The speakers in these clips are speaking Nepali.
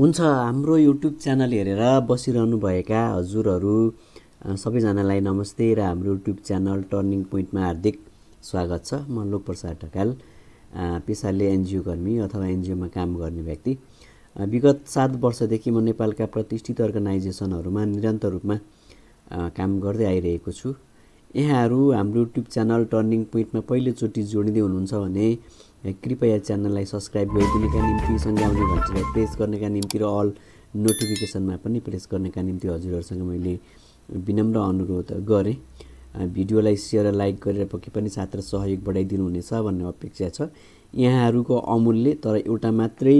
हुन्छ हाम्रो युट्युब च्यानल हेरेर बसिरहनुभएका हजुरहरू सबैजनालाई नमस्ते र हाम्रो युट्युब च्यानल टर्निङ पोइन्टमा हार्दिक स्वागत छ। म लोक प्रसाद ढकाल पेसाले एनजिओ कर्मी अथवा एनजिओमा काम गर्ने व्यक्ति। विगत सात वर्षदेखि म नेपालका प्रतिष्ठित अर्गनाइजेसनहरूमा निरन्तर रूपमा काम गर्दै आइरहेको छु। यहाँहरू हाम्रो युट्युब च्यानल टर्निङ पोइन्टमा पहिलोचोटि जोडिँदै हुनुहुन्छ भने कृपया च्यानललाई सब्सक्राइब गरिदिनका निम्ति सँगै आउने घन्टीलाई प्रेस गर्नका निम्ति र अल नोटिफिकेसनमा पनि प्रेस गर्नका निम्ति हजुरहरूसँग मैले विनम्र अनुरोध गरेँ। भिडियोलाई सेयर र लाइक गरेर पक्कै पनि साथ र सहयोग बढाइदिनु हुनेछ भन्ने अपेक्षा छ। यहाँहरूको अमूल्य तर एउटा मात्रै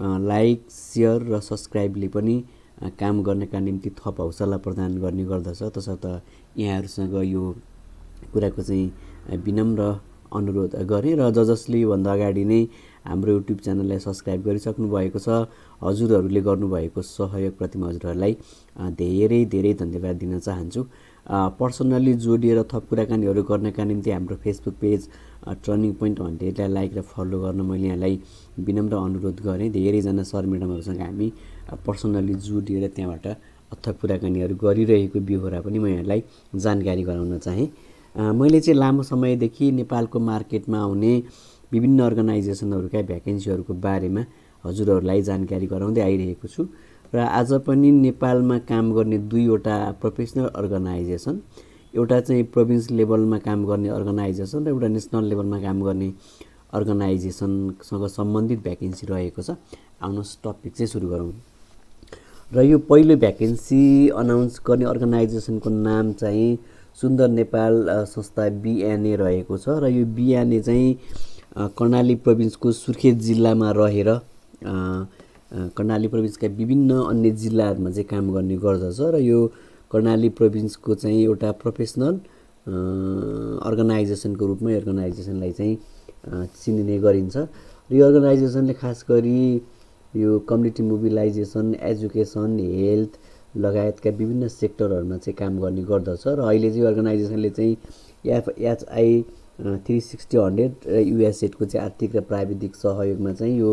लाइक सेयर र सब्सक्राइबले पनि काम गर्नका निम्ति थप हौसला प्रदान गर्ने गर्दछ। तसर्थ यहाँहरूसँग यो कुराको चाहिँ विनम्र अनुरोध गरेँ र ज जसले योभन्दा अगाडि नै हाम्रो युट्युब च्यानललाई सब्सक्राइब गरिसक्नु भएको छ हजुरहरूले गर्नुभएको सहयोगप्रति म हजुरहरूलाई धेरै धेरै धन्यवाद दिन चाहन्छु। पर्सनल्ली जोडिएर थप कुराकानीहरू गर्नका निम्ति हाम्रो फेसबुक पेज टर्निङ पोइन्ट हन्ड्रेडलाई लाइक र फलो गर्न मैले यहाँलाई विनम्र अनुरोध गरेँ। धेरैजना सर म्याडमहरूसँग हामी पर्सनल्ली जोडिएर त्यहाँबाट थप कुराकानीहरू गरिरहेको बिहोरा पनि म यहाँलाई जानकारी गराउन चाहेँ। मैले चाहिँ लामो समयदेखि नेपालको मार्केटमा आउने विभिन्न अर्गनाइजेसनहरूका भ्याकेन्सीहरूको बारेमा हजुरहरूलाई जानकारी गराउँदै आइरहेको छु र आज पनि नेपालमा काम गर्ने दुईवटा प्रोफेसनल अर्गनाइजेसन एउटा चाहिँ प्रोभिन्स लेभलमा काम गर्ने अर्गनाइजेसन र एउटा नेसनल लेभलमा काम गर्ने अर्गनाइजेसनसँग सम्बन्धित भ्याकेन्सी रहेको छ। आउनुहोस् टपिक चाहिँ सुरु गरौँ। र यो पहिलो भ्याकेन्सी अनाउन्स गर्ने अर्गनाइजेसनको नाम चाहिँ सुन्दर नेपाल संस्था बिएनए रहेको छ र यो बिएनए चाहिँ कर्णाली प्रोभिन्सको सुर्खेत जिल्लामा रहेर कर्णाली प्रोभिन्सका विभिन्न अन्य जिल्लाहरूमा चाहिँ काम गर्ने गर्दछ र यो कर्णाली प्रोभिन्सको चाहिँ एउटा प्रोफेसनल अर्गनाइजेसनको रूपमा अर्गनाइजेसनलाई चाहिँ चिनिने गरिन्छ। र यो अर्गनाइजेसनले खास गरी यो कम्युनिटी मोबिलाइजेसन एजुकेसन हेल्थ लगायतका विभिन्न सेक्टरहरूमा चाहिँ काम गर्ने गर्दछ र अहिले चाहिँ अर्गनाइजेसनले चाहिँ F HI three sixty hundred र युएसएडको चाहिँ आर्थिक र प्राविधिक सहयोगमा चाहिँ यो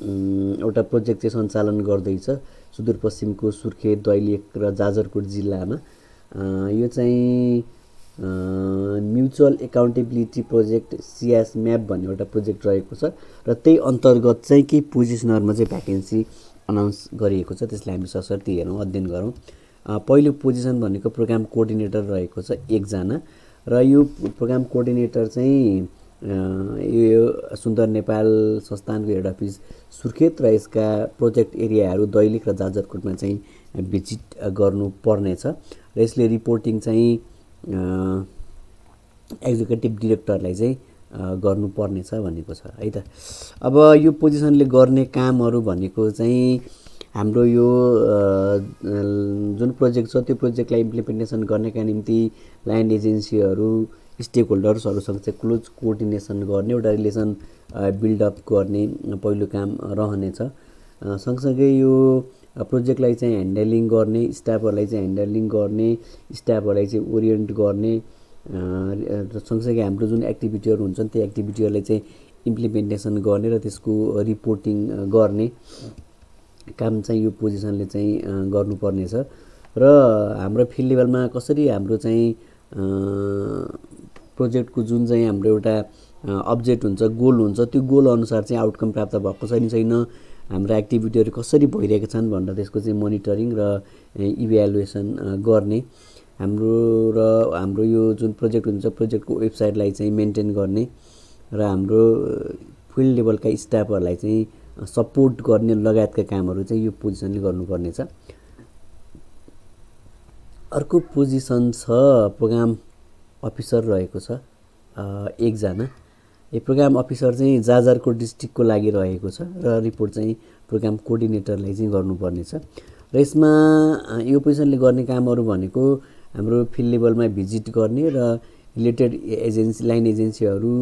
एउटा प्रोजेक्ट चाहिँ सञ्चालन गर्दैछ सुदूरपश्चिमको सुर्खेत दैलेख र जाजरकोट जिल्लामा। यो चाहिँ mutual accountability project CS map भन्ने एउटा प्रोजेक्ट रहेको छ र त्यही अन्तर्गत चाहिँ केही पोजिसनहरूमा चाहिँ भ्याकेन्सी अनाउन्स गरिएको छ त्यसलाई हामी सशर्ती हेरौँ अध्ययन गरौँ। पहिलो पोजिसन भनेको प्रोग्राम कोअर्डिनेटर रहेको छ एकजना। र यो प्रोग्राम कोअर्डिनेटर चाहिँ यो सुन्दर नेपाल संस्थानको हेड अफिस सुर्खेत र यसका प्रोजेक्ट एरियाहरू दैलेख र जाजरकोटमा चाहिँ भिजिट गर्नु पर्नेछ र यसले रिपोर्टिङ चाहिँ एक्जिक्युटिभ डिरेक्टरलाई चाहिँ गर्नुपर्नेछ भनेको छ है त? अब यो पोजिसनले गर्ने कामहरू भनेको चाहिँ हाम्रो यो जुन प्रोजेक्ट छ त्यो प्रोजेक्टलाई इम्प्लिमेन्टेसन गर्नका निम्ति ल्यान्ड एजेन्सीहरू स्टेक होल्डर्सहरूसँग चाहिँ क्लोज कोअर्डिनेसन गर्ने एउटा रिलेसन बिल्डअप गर्ने पहिलो काम रहनेछ। सँगसँगै यो प्रोजेक्टलाई चाहिँ ह्यान्डलिङ गर्ने स्टाफहरूलाई चाहिँ ह्यान्डलिङ गर्ने स्टाफहरूलाई चाहिँ ओरिएन्ट गर्ने सँगसँगै हाम्रो जुन एक्टिभिटीहरू हुन्छन् त्यो एक्टिभिटीहरूलाई चाहिँ इम्प्लिमेन्टेसन गर्ने र त्यसको रिपोर्टिङ गर्ने काम चाहिँ यो पोजिसनले चाहिँ गर्नुपर्नेछ र हाम्रो फिल्ड लेभलमा कसरी हाम्रो चाहिँ प्रोजेक्टको जुन चाहिँ हाम्रो एउटा अब्जेक्ट हुन्छ गोल हुन्छ त्यो गोल अनुसार चाहिँ आउटकम प्राप्त भएको छ कि छैन। हाम्रो एक्टिभिटीहरू कसरी भइरहेका छन् भनेर त्यसको चाहिँ मोनिटरिङ र इभ्यालुएसन गर्ने। हाम्रो र हाम्रो यो जुन प्रोजेक्ट हुन्छ प्रोजेक्टको वेबसाइटलाई चाहिँ मेन्टेन गर्ने र हाम्रो फिल्ड लेभलका स्टाफहरूलाई चाहिँ सपोर्ट गर्ने लगायतका कामहरू चाहिँ यो पोजिसनले गर्नुपर्नेछ। अर्को पोजिसन छ प्रोग्राम अफिसर रहेको छ एकजना। यो प्रोग्राम अफिसर चाहिँ जाजरकोट डिस्ट्रिक्टको लागि रहेको छ र रिपोर्ट चाहिँ प्रोग्राम कोअर्डिनेटरलाई चाहिँ गर्नुपर्नेछ। र यसमा यो पोजिसनले गर्ने कामहरू भनेको हाम्रो फिल्ड लेभलमा भिजिट गर्ने र रिलेटेड एजेन्सी लाइन एजेन्सीहरू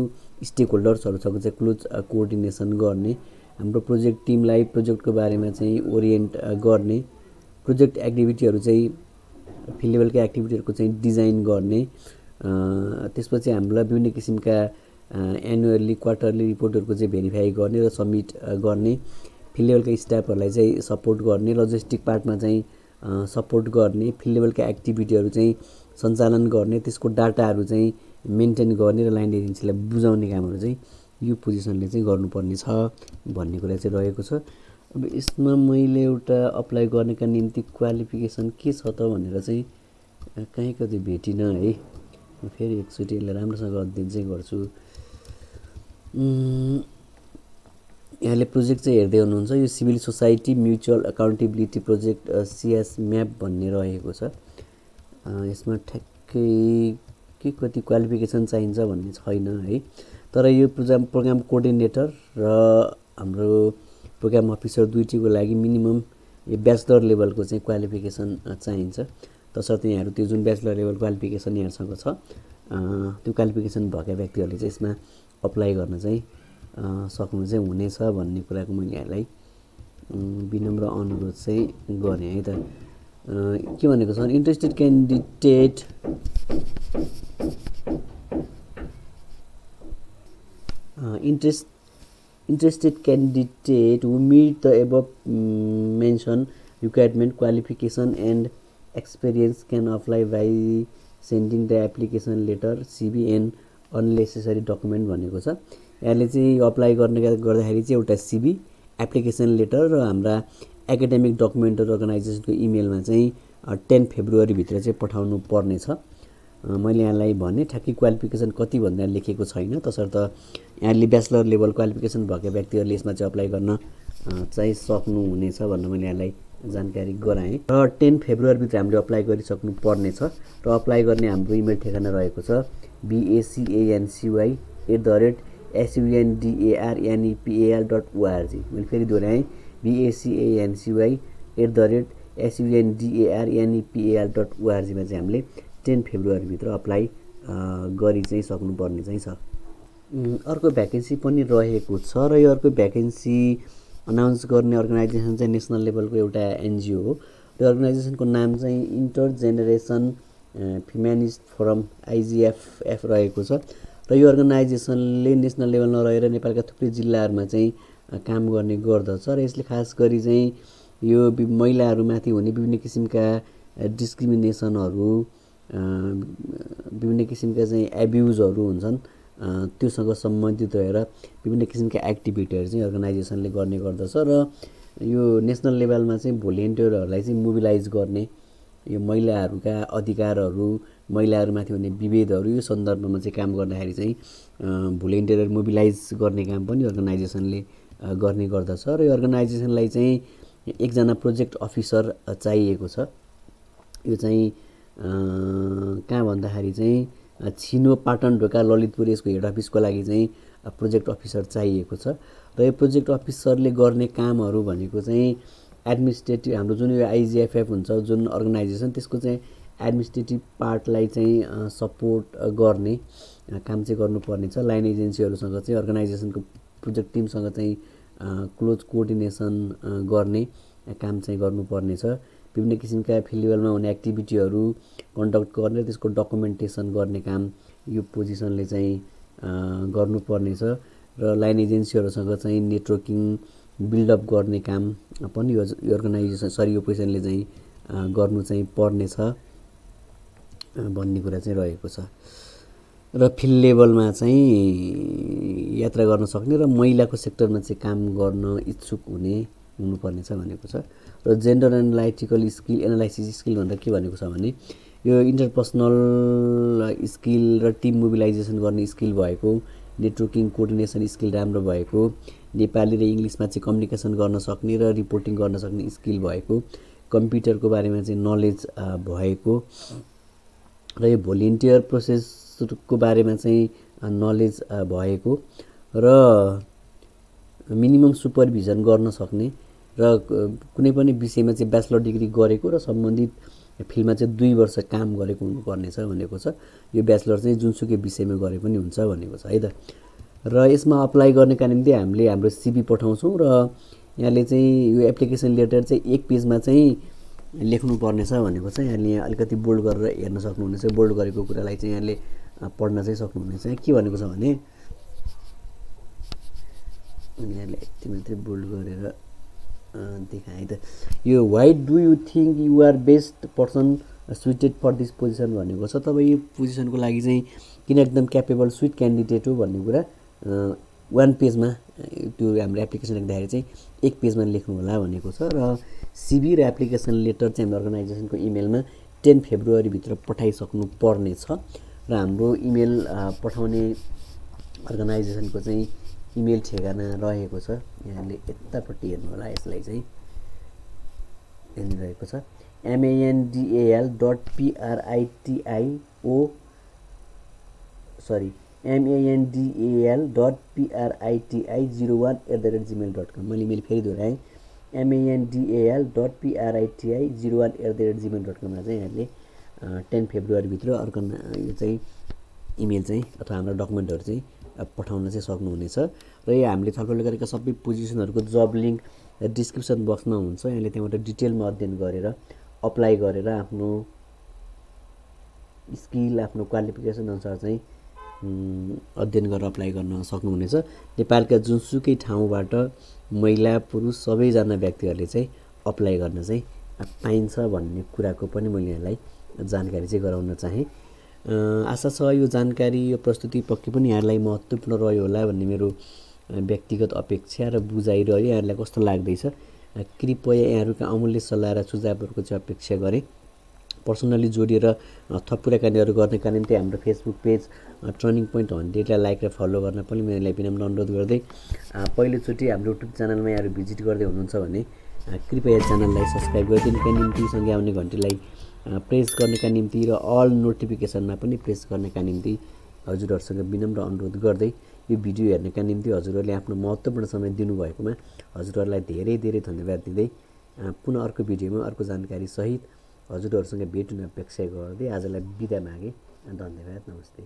स्टेक होल्डर्सहरूसँग चाहिँ क्लोज कोअर्डिनेसन गर्ने हाम्रो प्रोजेक्ट टिमलाई प्रोजेक्टको बारेमा चाहिँ ओरिएन्ट गर्ने प्रोजेक्ट एक्टिभिटीहरू चाहिँ फिल्ड लेभलका एक्टिभिटीहरूको चाहिँ डिजाइन गर्ने त्यसपछि हामीलाई विभिन्न किसिमका एनुअली क्वार्टरली रिपोर्टहरूको चाहिँ भेरिफाई गर्ने र सब्मिट गर्ने फिल्ड लेभलका स्टाफहरूलाई चाहिँ सपोर्ट गर्ने लजिस्टिक पार्टमा चाहिँ सपोर्ट गर्ने फिल्ड लेभलका एक्टिभिटीहरू चाहिँ सञ्चालन गर्ने त्यसको डाटाहरू चाहिँ मेन्टेन गर्ने र लाइन एजेन्सीलाई बुझाउने कामहरू चाहिँ यो पोजिसनले चाहिँ गर्नुपर्ने छ भन्ने कुरा चाहिँ रहेको छ। अब यसमा मैले एउटा अप्लाई गर्नेका निम्ति क्वालिफिकेसन के छ त भनेर चाहिँ कहीँ कति भेटिनँ है। फेरि एकचोटि यसलाई राम्रोसँग अध्ययन चाहिँ गर्छु। यहाँले प्रोजेक्ट चाहिँ हेर्दै हुनुहुन्छ। यो civil society mutual accountability project CS map भन्ने रहेको छ। यसमा ठ्याक्कै के कति क्वालिफिकेसन चाहिन्छ भन्ने छैन है। तर यो प्रोग्राम प्रोग्राम कोअर्डिनेटर र हाम्रो प्रोग्राम अफिसर दुइटीको लागि मिनिमम यो ब्याचलर लेभलको चाहिँ क्वालिफिकेसन चाहिन्छ। तसर्थ यहाँहरू त्यो जुन ब्याचलर लेभल क्वालिफिकेसन यहाँसँग छ त्यो क्वालिफिकेसन भएका व्यक्तिहरूले चाहिँ यसमा अप्लाई गर्न चाहिँ सक्नु चाहिँ हुनेछ भन्ने कुराको मैले यहाँलाई विनम्र अनुरोध चाहिँ गरेँ है त। के भनेको छ interested candidate interest interested candidate who meet the above mention requirement qualification and experience can apply by sending the application letter CV and unnecessary document भनेको छ। यहाँले चाहिँ अप्लाई गर्ने गर्दाखेरि चाहिँ एउटा सिबी एप्लिकेसन लेटर र हाम्रा एकाडेमिक डकुमेन्टहरू अर्गनाइजेसनको इमेलमा चाहिँ टेन फेब्रुअरीभित्र चाहिँ पठाउनु पर्नेछ मैले यहाँलाई भने ठ्याक्कै क्वालिफिकेसन कति भन्दा लेखेको छैन। तसर्थ यहाँले ब्याचलर लेभल क्वालिफिकेसन भएका व्यक्तिहरूले यसमा चाहिँ अप्लाई गर्न चाहिँ सक्नुहुनेछ भनेर मैले यहाँलाई जानकारी गराएँ। र टेन फेब्रुअरीभित्र हामीले अप्लाई गरिसक्नु पर्नेछ र अप्लाई गर्ने हाम्रो इमेल ठेगाना रहेको छ BSCNCY at the rate SUNDARNEPL dot ORG मैले फेरि दोहोऱ्याएँ। BSCANCY at the rate SUNDARNEPL dot ओआरजीमा चाहिँ हामीले टेन फेब्रुअरीभित्र अप्लाई गरि चाहिँ सक्नुपर्ने चाहिँ छ। अर्को भ्याकेन्सी पनि रहेको छ र यो अर्को भ्याकेन्सी अनाउन्स गर्ने अर्गनाइजेसन चाहिँ नेसनल लेभलको एउटा एनजिओ हो। त्यो अर्गनाइजेसनको नाम चाहिँ inter generation feminist forum IGFF रहेको छ। र यो अर्गनाइजेसनले नेसनल लेभलमा रहेर नेपालका थुप्रै जिल्लाहरूमा चाहिँ काम गर्ने गर्दछ र यसले खास गरी चाहिँ यो महिलाहरूमाथि हुने विभिन्न किसिमका डिस्क्रिमिनेसनहरू विभिन्न किसिमका चाहिँ एब्युजहरू हुन्छन् त्योसँग सम्बन्धित रहेर विभिन्न किसिमका एक्टिभिटीहरू चाहिँ अर्गनाइजेसनले गर्ने गर्दछ र यो नेसनल लेभलमा चाहिँ भोलिन्टियरहरूलाई चाहिँ मोबिलाइज गर्ने यो महिलाहरूका अधिकारहरू महिलाहरूमाथि हुने विभेदहरू यो सन्दर्भमा चाहिँ काम गर्दाखेरि चाहिँ भोलिन्टियर मोबिलाइज गर्ने काम पनि अर्गनाइजेसनले गर्ने गर्दछ र यो अर्गनाइजेसनलाई चाहिँ एकजना प्रोजेक्ट अफिसर चाहिएको छ। यो चाहिँ कहाँ भन्दाखेरि चाहिँ छिनो पाटन ढोका ललितपुर यसको हेड अफिसको लागि चाहिँ प्रोजेक्ट अफिसर चाहिएको छ। र यो प्रोजेक्ट अफिसरले गर्ने कामहरू भनेको चाहिँ एडमिनिस्ट्रेटिभ हाम्रो जुन यो आइजिएफएफ हुन्छ जुन अर्गनाइजेसन त्यसको चाहिँ एडमिनिस्ट्रेटिभ पार्टलाई चाहिँ सपोर्ट गर्ने काम चाहिँ गर्नुपर्ने छ। लाइन एजेन्सीहरूसँग चाहिँ अर्गनाइजेसनको प्रोजेक्ट टिमसँग चाहिँ क्लोज कोअर्डिनेसन गर्ने काम चाहिँ गर्नुपर्ने छ। विभिन्न किसिमका फिल्ड लेभलमा हुने एक्टिभिटीहरू कन्डक्ट गर्ने त्यसको डकुमेन्टेसन गर्ने काम यो पोजिसनले चाहिँ गर्नुपर्नेछ र लाइन एजेन्सीहरूसँग चाहिँ नेटवर्किङ बिल्डअप गर्ने काम पनि यो अर्गनाइजेसन सरी यो पोजिसनले चाहिँ गर्नु चाहिँ पर्नेछ भन्ने कुरा चाहिँ रहेको छ। र फिल्ड लेभलमा चाहिँ यात्रा गर्न सक्ने र महिलाको सेक्टरमा चाहिँ काम गर्न इच्छुक हुने हुनुपर्नेछ भनेको छ। र gender analytical skill analysis skill भनेर के भनेको छ भने यो इन्टरपर्सनल स्किल र टिम मोबिलाइजेसन गर्ने स्किल भएको नेटवर्किङ कोअर्डिनेसन स्किल राम्रो भएको नेपाली र इङ्ग्लिसमा चाहिँ कम्युनिकेसन गर्न सक्ने र रिपोर्टिङ गर्न सक्ने स्किल भएको कम्प्युटरको बारेमा चाहिँ नलेज भएको र यो भोलिन्टियर प्रोसेसको बारेमा चाहिँ नलेज भएको र मिनिमम सुपरभिजन गर्न सक्ने र कुनै पनि विषयमा चाहिँ ब्याचलर डिग्री गरेको र सम्बन्धित फिल्डमा चाहिँ दुई वर्ष काम गरेको हुनुपर्नेछ भनेको छ। यो ब्याचलर चाहिँ जुनसुकै विषयमा गरे पनि हुन्छ भनेको छ है त? र यसमा अप्लाई गर्नेका निम्ति हामीले हाम्रो सिबी पठाउँछौँ र यहाँले चाहिँ यो एप्लिकेसन लेटर चाहिँ एक पेजमा चाहिँ लेख्नुपर्नेछ भनेको छ यहाँले यहाँ अलिकति बोल्ड गरेर हेर्न सक्नुहुनेछ। बोल्ड गरेको कुरालाई चाहिँ यहाँले पढ्न चाहिँ सक्नुहुनेछ। के भनेको छ भने यहाँले यति मात्रै बोल्ड गरेर देखाएँ त यो why do you think you are best person suited for this position भनेको छ। तपाईँ यो पोजिसनको लागि चाहिँ किन एकदम क्यापेबल स्विट क्यान्डिडेट हो भन्ने कुरा वान पेजमा त्यो हाम्रो एप्लिकेसन लेख्दाखेरि चाहिँ एक पेजमा लेख्नु होला भनेको छ र सिबी र एप्लिकेसन लेटर चाहिँ हाम्रो अर्गनाइजेसनको इमेलमा टेन फेब्रुअरीभित्र पठाइसक्नु पर्नेछ र हाम्रो इमेल पठाउने अर्गनाइजेसनको चाहिँ इमेल ठेगाना रहेको छ। यहाँले यतापट्टि हेर्नु होला यसलाई चाहिँ यहाँनिर रहेको छ। MNDL dot PRITIO sorry MNDL dot PRITI zero one at the rate Gmail dot com मैले इमेल फेरि दोहोऱ्याएँ MNDL dot PRITI zero one at the rate Gmail dot कममा चाहिँ यहाँले टेन फेब्रुअरीभित्र अर्को यो चाहिँ इमेल चाहिँ अथवा हाम्रो डकुमेन्टहरू चाहिँ पठाउन चाहिँ सक्नुहुनेछ। र यो हामीले छलफल गरेका सबै पोजिसनहरूको जब लिङ्क डिस्क्रिप्सन बक्समा हुन्छ। यहाँले त्यहाँबाट डिटेलमा अध्ययन गरेर अप्लाई गरेर आफ्नो स्किल आफ्नो क्वालिफिकेसन अनुसार चाहिँ अध्ययन गरेर अप्लाई गर्न सक्नुहुनेछ। नेपालका जुनसुकै ठाउँबाट महिला पुरुष सबैजना व्यक्तिहरूले चाहिँ अप्लाई गर्न चाहिँ पाइन्छ भन्ने कुराको पनि मैले यहाँलाई जानकारी चाहिँ गराउन चाहेँ। आशा छ यो जानकारी यो प्रस्तुति पक्कै पनि यहाँलाई महत्त्वपूर्ण रह्यो होला भन्ने मेरो व्यक्तिगत अपेक्षा र बुझाइ रह्यो। यहाँहरूलाई कस्तो लाग्दैछ? कृपया यहाँहरूका अमूल्य सल्लाह र सुझावहरूको चाहिँ अपेक्षा गरेँ। पर्सनल्ली जोडिएर थप कुराकानीहरू गर्नका निम्ति हाम्रो फेसबुक पेज टर्निङ पोइन्ट हन्ड्रेडलाई लाइक र फलो गर्न पनि मैले विनम्र अनुरोध गर्दै पहिलोचोटि हाम्रो युट्युब च्यानलमा यहाँहरू भिजिट गर्दै हुनुहुन्छ भने कृपया च्यानललाई सब्सक्राइब गरिदिनुका निम्ति सँगै आउने घन्टीलाई प्रेस गर्नका निम्ति र अल नोटिफिकेसनमा पनि प्रेस गर्नका निम्ति हजुरहरूसँग विनम्र अनुरोध गर्दै यो भिडियो हेर्नका निम्ति हजुरहरूले आफ्नो महत्त्वपूर्ण समय दिनुभएकोमा हजुरहरूलाई धेरै धेरै धन्यवाद दिँदै पुनः अर्को भिडियोमा अर्को जानकारी सहित हजुरहरूसँग भेट हुने अपेक्षा गर्दै आजलाई बिदा मागेँ धन्यवाद नमस्ते।